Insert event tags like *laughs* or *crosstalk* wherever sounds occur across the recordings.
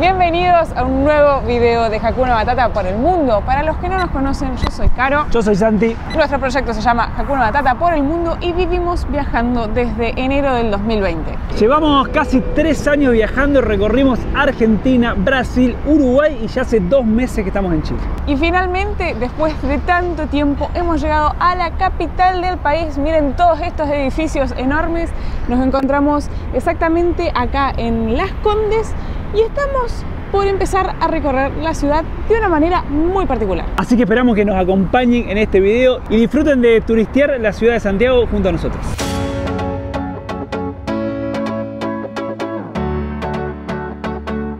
Bienvenidos a un nuevo video de Hakuna Matata por el mundo. Para los que no nos conocen, yo soy Caro. Yo soy Santi. Nuestro proyecto se llama Hakuna Matata por el mundo y vivimos viajando desde enero del 2020. Llevamos casi tres años viajando, recorrimos Argentina, Brasil, Uruguay y ya hace dos meses que estamos en Chile. Y finalmente, después de tanto tiempo, hemos llegado a la capital del país. Miren todos estos edificios enormes. Nos encontramos exactamente acá en Las Condes y estamos por empezar a recorrer la ciudad de una manera muy particular. Así que esperamos que nos acompañen en este video y disfruten de turistear la ciudad de Santiago junto a nosotros.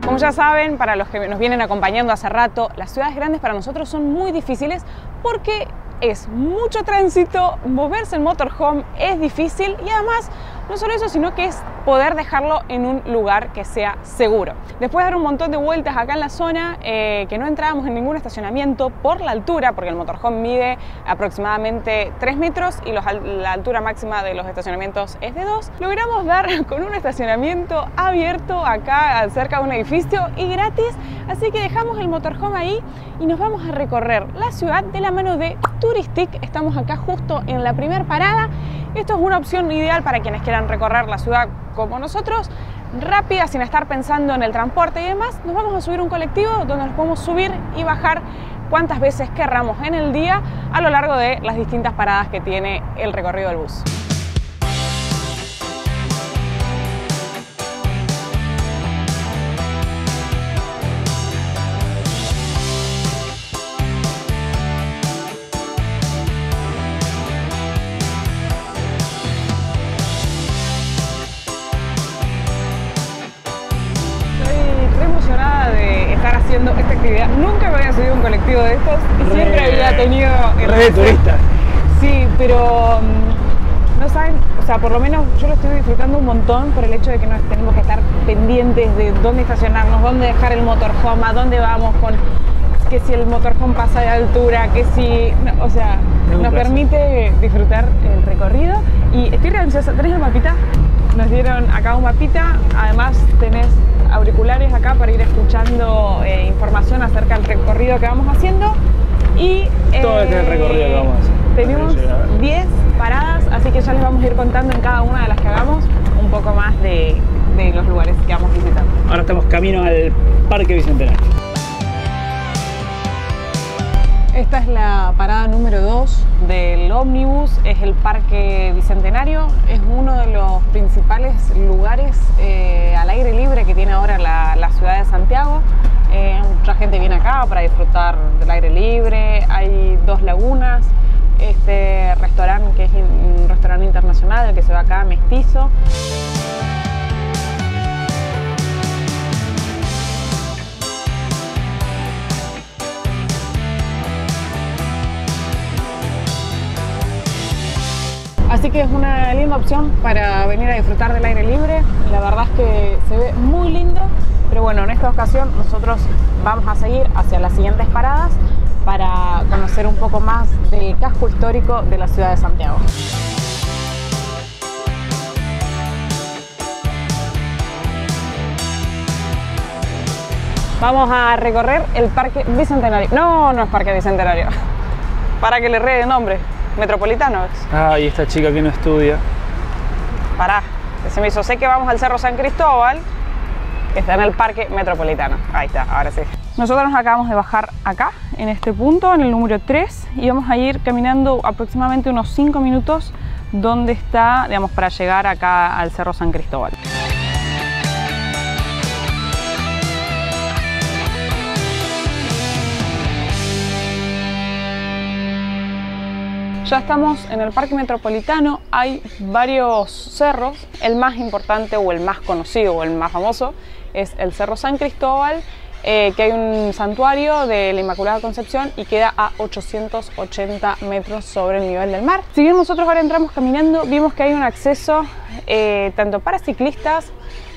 Como ya saben, para los que nos vienen acompañando hace rato, las ciudades grandes para nosotros son muy difíciles porque es mucho tránsito, moverse en motorhome es difícil y además no solo eso, sino que es poder dejarlo en un lugar que sea seguro. Después de dar un montón de vueltas acá en la zona, eh, que no entrábamos en ningún estacionamiento por la altura, porque el motorhome mide aproximadamente 3 metros y la altura máxima de los estacionamientos es de 2, logramos dar *laughs* con un estacionamiento abierto acá cerca de un edificio y gratis, así que dejamos el motorhome ahí y nos vamos a recorrer la ciudad de la mano de Touristic. Estamos acá justo en la primera parada. Esto es una opción ideal para quienes quieran recorrer la ciudad como nosotros, rápida, sin estar pensando en el transporte y demás. Nos vamos a subir un colectivo donde nos podemos subir y bajar cuantas veces querramos en el día a lo largo de las distintas paradas que tiene el recorrido del bus. De estos y siempre había tenido... Re turista. Sí, pero mm, no saben, o sea, por lo menos yo lo estoy disfrutando un montón por el hecho de que no tenemos que estar pendientes de dónde estacionarnos, dónde dejar el motorhome, a dónde vamos con que si el motorhome pasa de altura, que si, o sea, nos permite disfrutar el recorrido y estoy re ansiosa. ¿Tenés el mapita? Nos dieron acá un mapita, además tenés auriculares acá para ir escuchando eh, información acerca del recorrido que vamos haciendo. Y, Todo este recorrido que vamos a. Tenemos 10 paradas, así que ya les vamos a ir contando en cada una de las que hagamos un poco más de, de los lugares que vamos visitando. Ahora estamos camino al Parque Bicentenario. Esta es la parada número 2 del ómnibus, es el Parque Bicentenario, es uno de los principales lugares eh, al aire libre que tiene ahora la, ciudad de Santiago. Eh, mucha gente viene acá para disfrutar del aire libre, hay dos lagunas, este restaurante que es un restaurante internacional, el que se va acá, Mestizo. Así que es una linda opción para venir a disfrutar del aire libre. La verdad es que se ve muy lindo, pero bueno, en esta ocasión nosotros vamos a seguir hacia las siguientes paradas para conocer un poco más del casco histórico de la ciudad de Santiago. Vamos a recorrer el Parque Bicentenario. No, no es Parque Bicentenario. Para que le rede de nombre. Metropolitano. Ah, y esta chica que no estudia. Pará, se me hizo. Sé que vamos al Cerro San Cristóbal, que está en el Parque Metropolitano. Ahí está, ahora sí. Nosotros nos acabamos de bajar acá, en este punto, en el número 3, y vamos a ir caminando aproximadamente unos 5 minutos donde está, digamos, para llegar acá al Cerro San Cristóbal. Ya estamos en el Parque Metropolitano, hay varios cerros, el más importante o el más conocido o el más famoso es el Cerro San Cristóbal, eh, que hay un santuario de la Inmaculada Concepción y queda a 880 metros sobre el nivel del mar. Si bien nosotros ahora entramos caminando, vimos que hay un acceso eh, tanto para ciclistas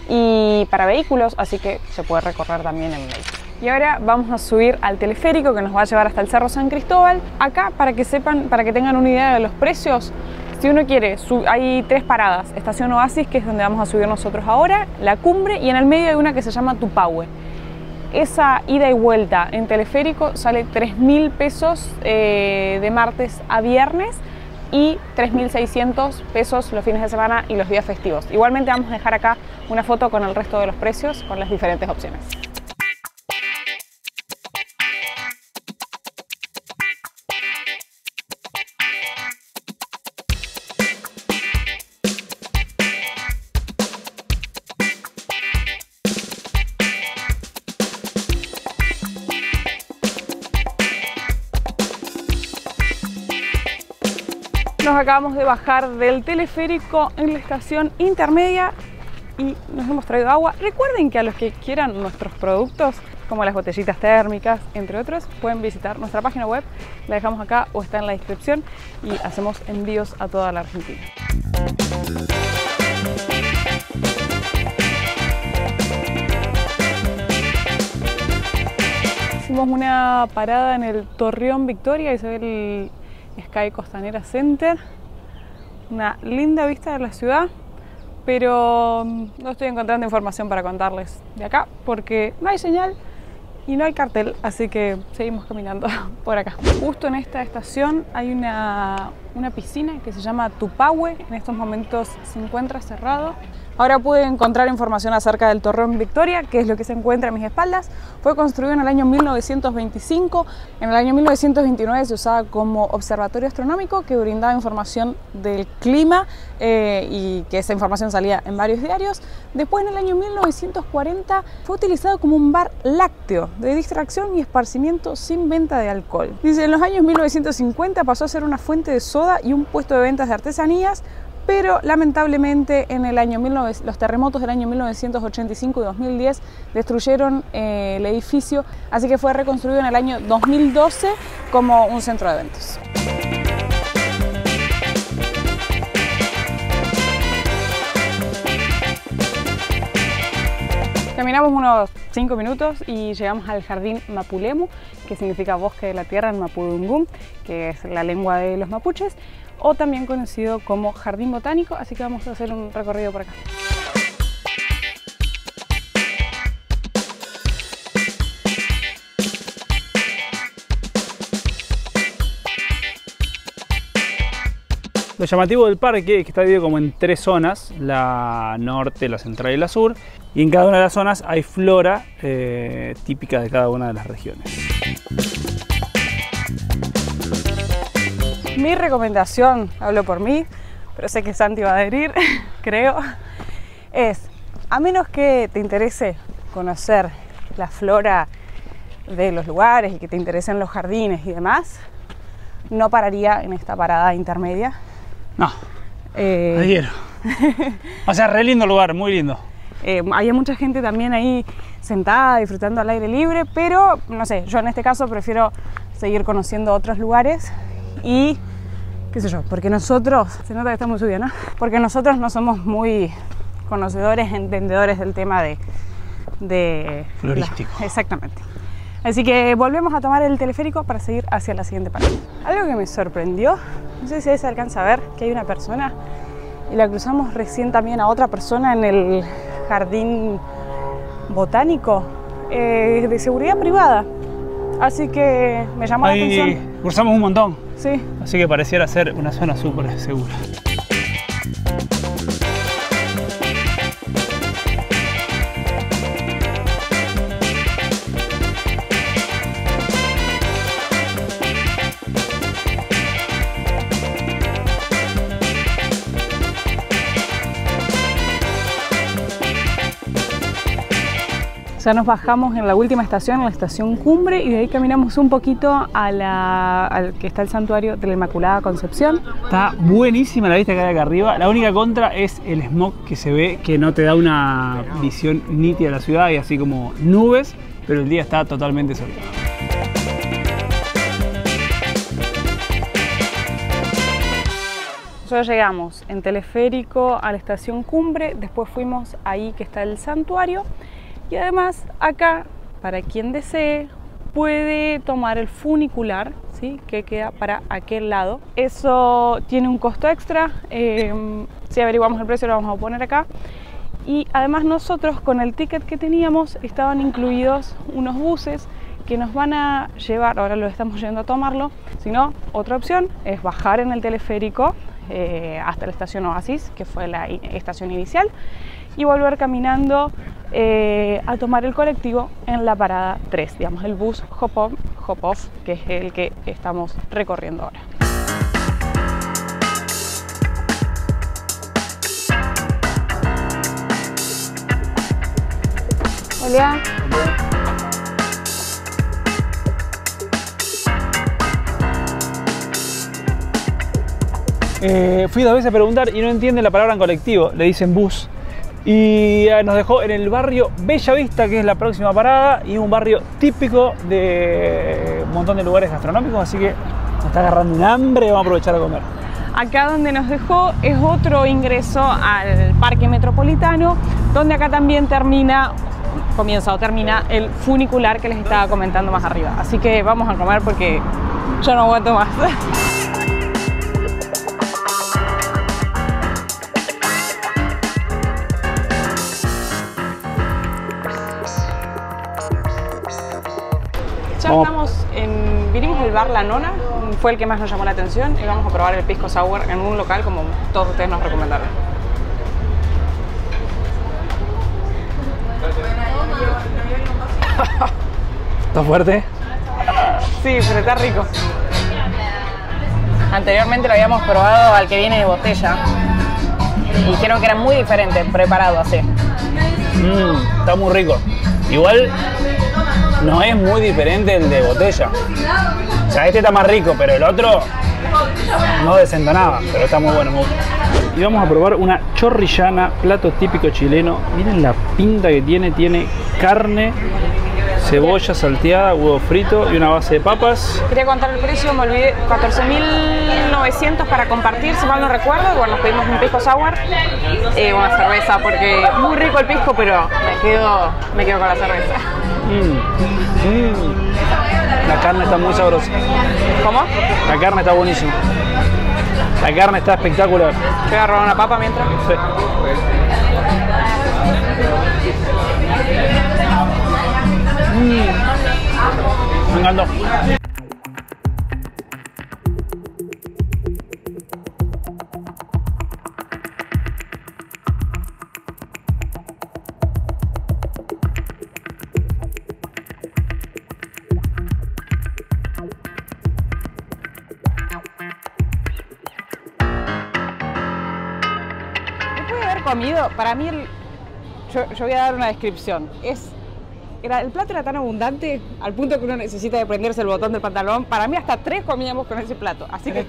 y para vehículos, así que se puede recorrer también en vehículo. Y ahora vamos a subir al teleférico que nos va a llevar hasta el Cerro San Cristóbal. Acá, para que sepan, para que tengan una idea de los precios, si uno quiere, hay tres paradas. Estación Oasis, que es donde vamos a subir nosotros ahora, la cumbre, y en el medio hay una que se llama Tupahue. esa ida y vuelta en teleférico sale 3.000 pesos eh, de martes a viernes y 3.600 pesos los fines de semana y los días festivos. Igualmente vamos a dejar acá una foto con el resto de los precios con las diferentes opciones. Acabamos de bajar del teleférico en la estación intermedia y nos hemos traído agua. Recuerden que a los que quieran nuestros productos, como las botellitas térmicas, entre otros, pueden visitar nuestra página web. La dejamos acá o está en la descripción y hacemos envíos a toda la Argentina. Hicimos una parada en el Torreón Victoria y se ve el Sky Costanera Center. Una linda vista de la ciudad, pero mm, no estoy encontrando información para contarles de acá porque no hay señal y no hay cartel, así que seguimos caminando *laughs* por acá. Justo en esta estación hay una, una piscina que se llama Tupahue, en estos momentos se encuentra cerrado. Ahora pude encontrar información acerca del Torreón Victoria, que es lo que se encuentra a mis espaldas. Fue construido en el año 1925. En el año 1929 se usaba como observatorio astronómico que brindaba información del clima eh, y que esa información salía en varios diarios. Después, en el año 1940, fue utilizado como un bar lácteo de distracción y esparcimiento sin venta de alcohol. Dice, en los años 1950 pasó a ser una fuente de soda y un puesto de ventas de artesanías pero lamentablemente en el año 19, los terremotos del año 1985 y 2010 destruyeron eh, el edificio, así que fue reconstruido en el año 2012 como un centro de eventos. Caminamos unos 5 minutos y llegamos al jardín Mapulemu, que significa bosque de la tierra en Mapudungún, que es la lengua de los mapuches o también conocido como Jardín Botánico, así que vamos a hacer un recorrido por acá. Lo llamativo del parque es que está dividido como en tres zonas, la norte, la central y la sur, y en cada una de las zonas hay flora eh, típica de cada una de las regiones. Mi recomendación, hablo por mí, pero sé que Santi va a adherir, *laughs* creo, es, a menos que te interese conocer la flora de los lugares y que te interesen los jardines y demás, no pararía en esta parada intermedia. No. Eh, *laughs* o sea, re lindo lugar, muy lindo. Eh, hay mucha gente también ahí sentada, disfrutando al aire libre, pero no sé, yo en este caso prefiero seguir conociendo otros lugares y qué sé yo, porque nosotros, se nota que estamos subiendo, ¿no? Porque nosotros no somos muy conocedores, entendedores del tema de... de Florístico. exactamente. Así que volvemos a tomar el teleférico para seguir hacia la siguiente parada. Algo que me sorprendió, no sé si ahí se alcanza a ver que hay una persona y la cruzamos recién también a otra persona en el jardín botánico eh, de seguridad privada. Así que me llamó la atención. Cruzamos un montón. Sí. Así que pareciera ser una zona súper segura. Ya nos bajamos en la última estación, en la estación Cumbre, y de ahí caminamos un poquito a la, al que está el santuario de la Inmaculada Concepción. Está buenísima la vista que hay acá arriba. La única contra es el smog que se ve, que no te da una visión nítida de la ciudad y así como nubes, pero el día está totalmente soleado. Nosotros llegamos en teleférico a la estación Cumbre, después fuimos ahí que está el santuario y además acá, para quien desee, puede tomar el funicular, ¿sí? que queda para aquel lado. Eso tiene un costo extra, em, si averiguamos el precio lo vamos a poner acá. Y además nosotros con el ticket que teníamos estaban incluidos unos buses que nos van a llevar, ahora lo estamos yendo a tomarlo, si no, otra opción es bajar en el teleférico eh, hasta la estación Oasis, que fue la estación inicial, y volver caminando eh, a tomar el colectivo en la parada 3, digamos el bus Hop On, Hop Off, que es el que estamos recorriendo ahora. Hola. Eh, fui dos veces a preguntar y no entienden la palabra en colectivo, le dicen bus. Y eh, nos dejó en el barrio Bella Vista, que es la próxima parada, y un barrio típico de un montón de lugares gastronómicos, así que nos está agarrando un hambre, vamos a aprovechar a comer. Acá donde nos dejó es otro ingreso al Parque Metropolitano, donde acá también termina, comienza o termina el funicular que les estaba comentando más arriba. Así que vamos a comer porque yo no aguanto más. *laughs* bar La Nona, fue el que más nos llamó la atención y vamos a probar el pisco sour en un local como todos ustedes nos recomendaron. *laughs* ¿Está fuerte? Sí, pero está rico. Anteriormente lo habíamos probado al que viene de botella y creo que era muy diferente, preparado así. Mmm, está muy rico. Igual no es muy diferente el de botella. O sea, este está más rico, pero el otro no desentonaba, pero está muy bueno. Y vamos a probar una chorrillana, plato típico chileno. Miren la pinta que tiene, tiene carne, cebolla salteada, huevo frito y una base de papas. Quería contar el precio, me olvidé, 14.900 para compartir, si mal no recuerdo. Bueno, nos pedimos un pisco sour y una cerveza, porque muy rico el pisco, pero me quedo, me quedo con la cerveza. Mm, mm. La carne está muy sabrosa. ¿Cómo? La carne está buenísima. La carne está espectacular. ¿Te voy a robar una papa mientras? Sí. Mm. Me encantó. Comido, para mí, el- yo, yo voy a dar una descripción. Es, era, el plato era tan abundante al punto que uno necesita de prenderse el botón del pantalón. Para mí hasta tres comíamos con ese plato. Así que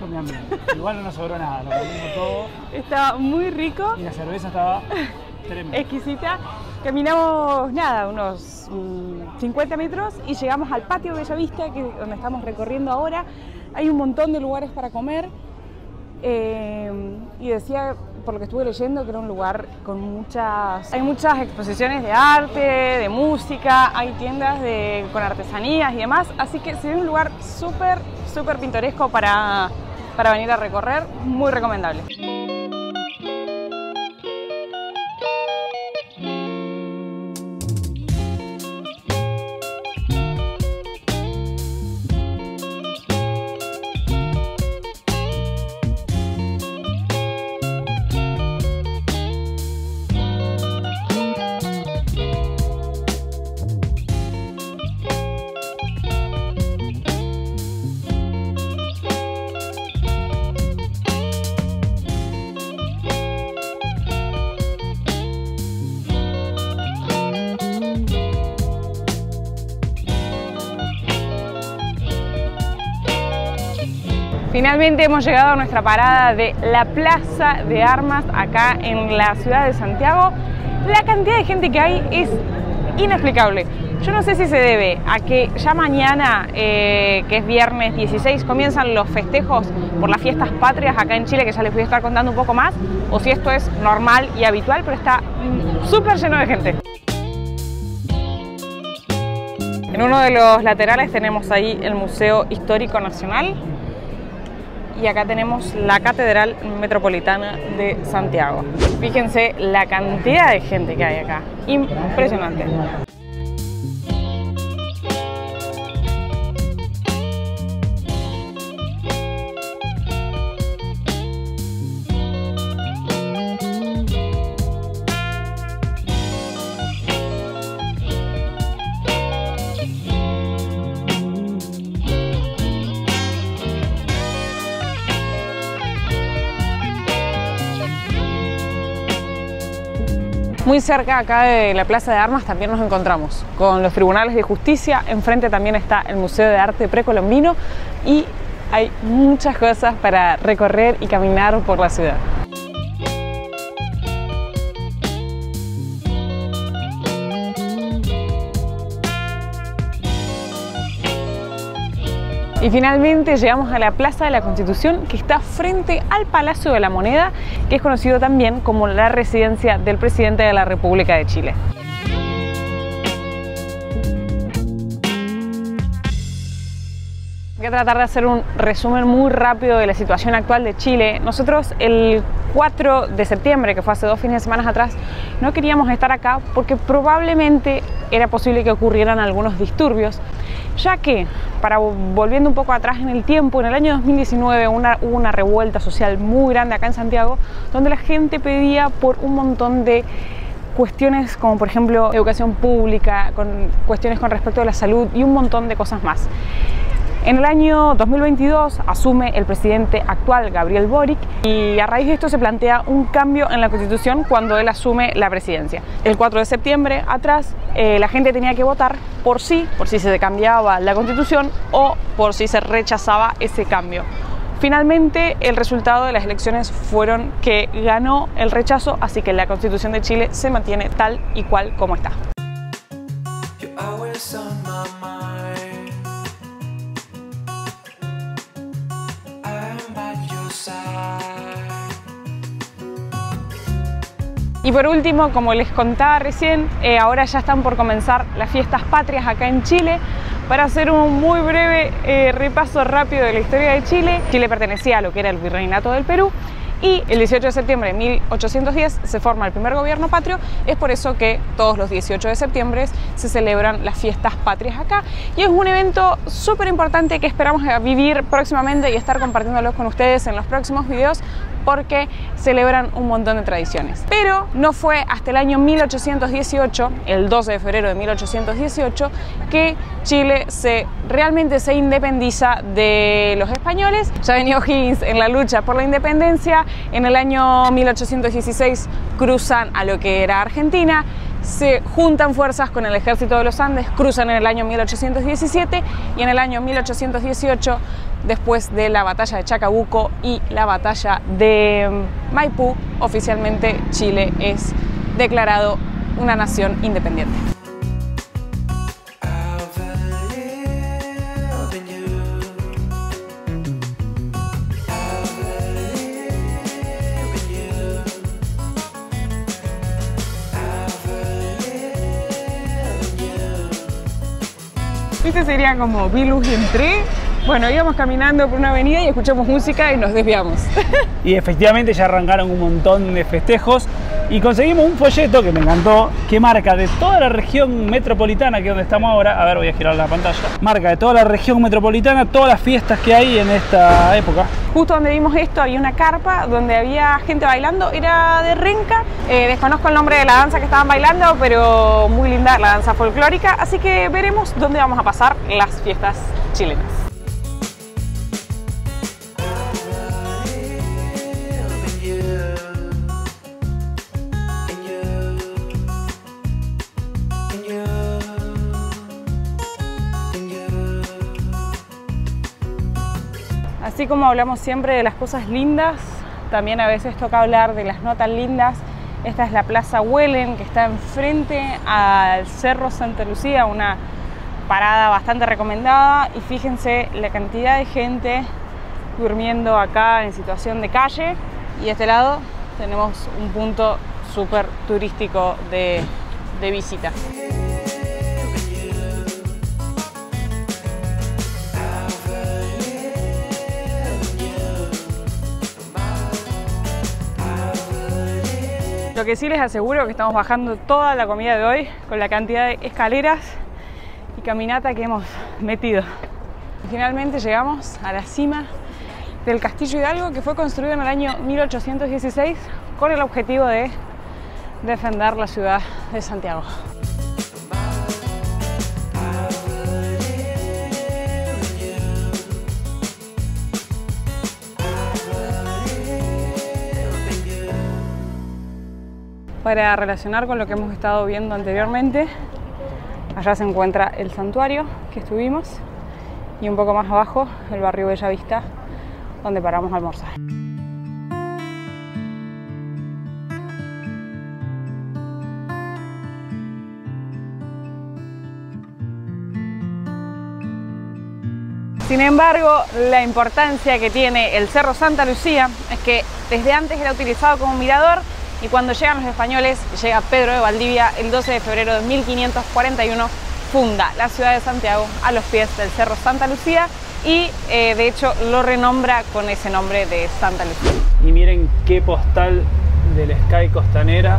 Igual no nos sobró nada, lo comimos todo *laughs* estaba muy rico. y la cerveza estaba *laughs* tremenda. exquisita. Caminamos, nada, unos mm, 50 metros y llegamos al patio Bellavista, que es donde estamos recorriendo ahora. Hay un montón de lugares para comer. Eh, y decía, por lo que estuve leyendo, que era un lugar con muchas... Hay muchas exposiciones de arte, de música, hay tiendas de, con artesanías y demás. Así que se ve un lugar súper, súper pintoresco para, para venir a recorrer. Muy recomendable. Finalmente hemos llegado a nuestra parada de la Plaza de Armas acá en la ciudad de Santiago. La cantidad de gente que hay es inexplicable. Yo no sé si se debe a que ya mañana, eh, que es viernes 16, comienzan los festejos por las fiestas patrias acá en Chile, que ya les voy a estar contando un poco más, o si esto es normal y habitual, pero está mm, súper lleno de gente. En uno de los laterales tenemos ahí el Museo Histórico Nacional, y acá tenemos la Catedral Metropolitana de Santiago. Fíjense la cantidad de gente que hay acá, impresionante. Muy cerca acá de la Plaza de Armas también nos encontramos con los tribunales de justicia. Enfrente también está el Museo de Arte Precolombino y hay muchas cosas para recorrer y caminar por la ciudad. Y finalmente llegamos a la Plaza de la Constitución que está frente al Palacio de la Moneda, que es conocido también como la residencia del presidente de la República de Chile. Voy a tratar de hacer un resumen muy rápido de la situación actual de Chile. Nosotros el 4 de septiembre, que fue hace dos fines de semana atrás, no queríamos estar acá porque probablemente era posible que ocurrieran algunos disturbios, ya que, para volviendo un poco atrás en el tiempo, en el año 2019 hubo una revuelta social muy grande acá en Santiago, donde la gente pedía por un montón de cuestiones como por ejemplo educación pública, con cuestiones con respecto a la salud y un montón de cosas más. En el año 2022 asume el presidente actual, Gabriel Boric, y a raíz de esto se plantea un cambio en la constitución cuando él asume la presidencia. El 4 de septiembre atrás eh, la gente tenía que votar por sí, por si se cambiaba la constitución o por si se rechazaba ese cambio. Finalmente, el resultado de las elecciones fueron que ganó el rechazo, así que la constitución de Chile se mantiene tal y cual como está. Y por último, como les contaba recién, eh, ahora ya están por comenzar las fiestas patrias acá en Chile. Para hacer un muy breve eh, repaso rápido de la historia de Chile, Chile pertenecía a lo que era el Virreinato del Perú y el 18 de septiembre de 1810 se forma el primer gobierno patrio. Es por eso que todos los 18 de septiembre se celebran las fiestas patrias acá. Y es un evento súper importante que esperamos vivir próximamente y estar compartiéndolo con ustedes en los próximos videos porque celebran un montón de tradiciones. Pero no fue hasta el año 1818, el 12 de febrero de 1818, que Chile se, realmente se independiza de los españoles. Ya venía O'Higgins en la lucha por la independencia. En el año 1816 cruzan a lo que era Argentina se juntan fuerzas con el ejército de los Andes, cruzan en el año 1817 y en el año 1818, después de la batalla de Chacabuco y la batalla de Maipú, oficialmente Chile es declarado una nación independiente. Sería como vi luz y entré. Bueno, íbamos caminando por una avenida y escuchamos música y nos desviamos. *laughs* y efectivamente ya arrancaron un montón de festejos y conseguimos un folleto que me encantó, que marca de toda la región metropolitana, que es donde estamos ahora, a ver, voy a girar la pantalla, marca de toda la región metropolitana todas las fiestas que hay en esta época. Justo donde vimos esto había una carpa donde había gente bailando, era de Renca, eh, desconozco el nombre de la danza que estaban bailando, pero muy linda la danza folclórica, así que veremos dónde vamos a pasar las fiestas chilenas. Así como hablamos siempre de las cosas lindas, también a veces toca hablar de las notas lindas. Esta es la Plaza Huelen, que está enfrente al Cerro Santa Lucía, una parada bastante recomendada. Y fíjense la cantidad de gente durmiendo acá en situación de calle. Y de este lado tenemos un punto súper turístico de, de visita. Lo que sí les aseguro que estamos bajando toda la comida de hoy con la cantidad de escaleras y caminata que hemos metido. finalmente llegamos a la cima del Castillo Hidalgo que fue construido en el año 1816 con el objetivo de defender la ciudad de Santiago. Para relacionar con lo que hemos estado viendo anteriormente, allá se encuentra el santuario que estuvimos y un poco más abajo el barrio Bellavista donde paramos a almorzar. Sin embargo, la importancia que tiene el Cerro Santa Lucía es que desde antes era utilizado como mirador y cuando llegan los españoles, llega Pedro de Valdivia el 12 de febrero de 1541, funda la ciudad de Santiago a los pies del Cerro Santa Lucía y eh, de hecho lo renombra con ese nombre de Santa Lucía. Y miren qué postal del Sky Costanera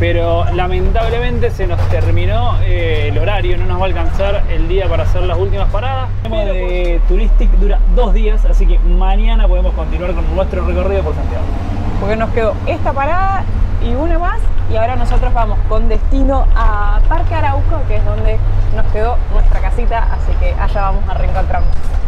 pero lamentablemente se nos terminó eh, el horario, no nos va a alcanzar el día para hacer las últimas paradas. El de Touristic dura dos días, así que mañana podemos continuar con nuestro recorrido por Santiago. Porque nos quedó esta parada y una más, y ahora nosotros vamos con destino a Parque Arauco, que es donde nos quedó nuestra casita, así que allá vamos a reencontrarnos.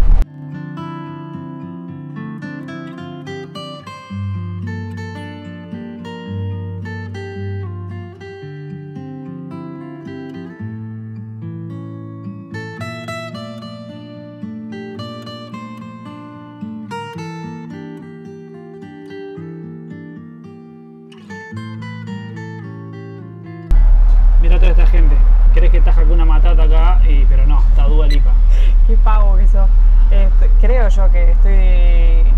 Esta gente. Crees que está una Matata acá, y, pero no, está Dua Lipa. Qué pavo que sos. creo yo que estoy...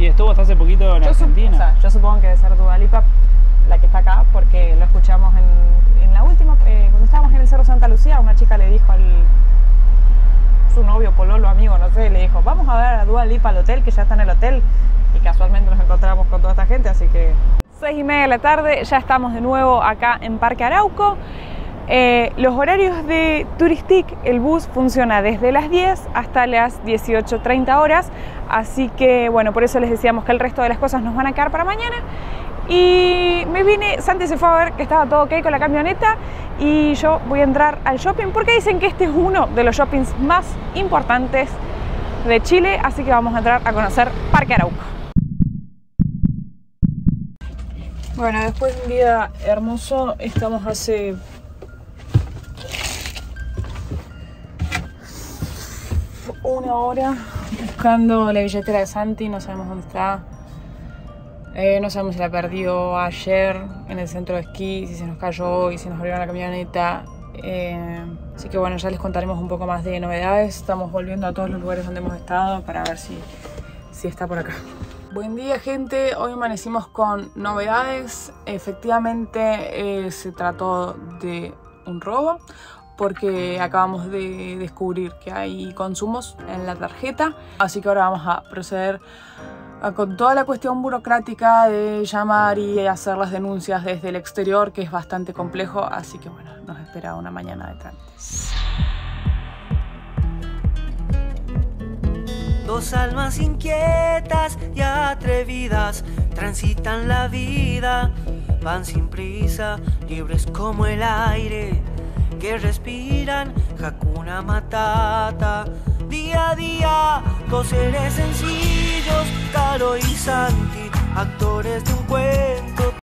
Y estuvo hasta hace poquito en Argentina. yo supongo que debe ser Dua Lipa la que está acá, porque lo escuchamos en, la última, eh, cuando estábamos en el Cerro Santa Lucía, una chica le dijo al su novio, pololo, amigo, no sé, le dijo, vamos a ver a Dua Lipa al hotel, que ya está en el hotel, y casualmente nos encontramos con toda esta gente, así que 6 y media de la tarde, ya estamos de nuevo acá en Parque Arauco. Eh, los horarios de Turistic, el bus funciona desde las 10 hasta las 18.30 horas, así que bueno, por eso les decíamos que el resto de las cosas nos van a quedar para mañana. Y me vine, Santi se fue a ver que estaba todo ok con la camioneta y yo voy a entrar al shopping porque dicen que este es uno de los shoppings más importantes de Chile, así que vamos a entrar a conocer Parque Arauco. Bueno, después de un día hermoso, estamos hace una hora buscando la billetera de Santi, no sabemos dónde está. Eh, no sabemos si la perdió ayer en el centro de esquí, si se nos cayó hoy, si nos abrieron la camioneta. Eh, así que bueno, ya les contaremos un poco más de novedades. Estamos volviendo a todos los lugares donde hemos estado para ver si, si está por acá. Buen día gente, hoy amanecimos con novedades. Efectivamente eh, se trató de un robo porque acabamos de descubrir que hay consumos en la tarjeta. Así que ahora vamos a proceder con toda la cuestión burocrática de llamar y hacer las denuncias desde el exterior, que es bastante complejo. Así que bueno, nos espera una mañana de trámites. Dos almas inquietas y atrevidas transitan la vida, van sin prisa, libres como el aire que respiran Hakuna Matata. Día a día, dos seres sencillos, Caro y Santi, actores de un cuento